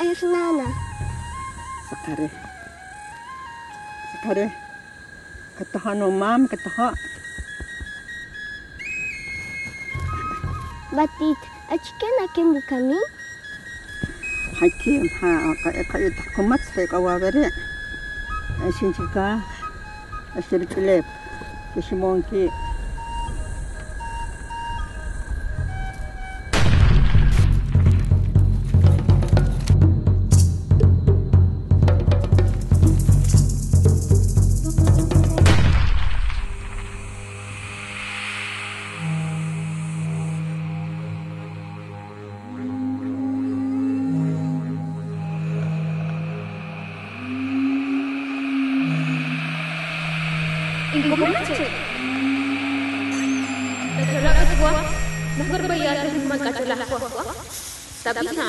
ay sunana. Sakare. Sakare. Kataha no mam, kataha. Batit, achikena kembu kami? Haki, ha, kaya kaya takumat sa kawabere. Sinchika. Asir pilip. Kisimonki. Nagkalakas ko, nagkarbayaran ng magkatala ko ako. Tapi na,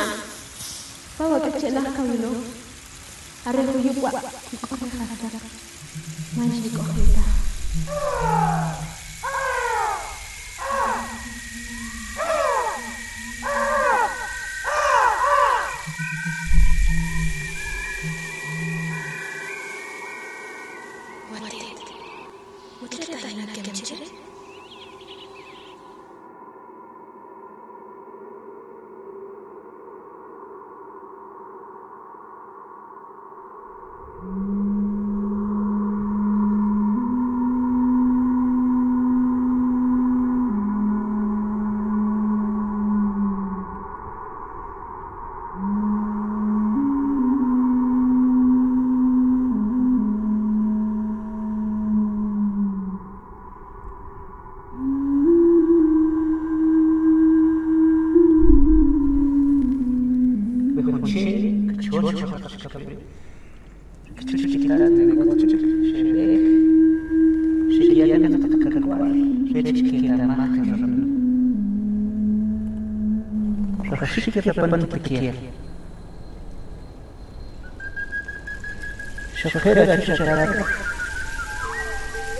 Kecil-kecil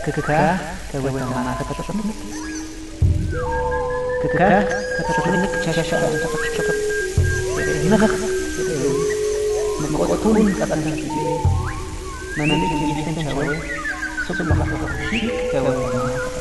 Kekah, kawan mana kata tersebut? Kekah, kata tersebut, cacah cacah, cacah cacah. Ini nak maka kau turun ke atas hati nanti Mana ini jadi kita nggak boleh. Sebab kita kau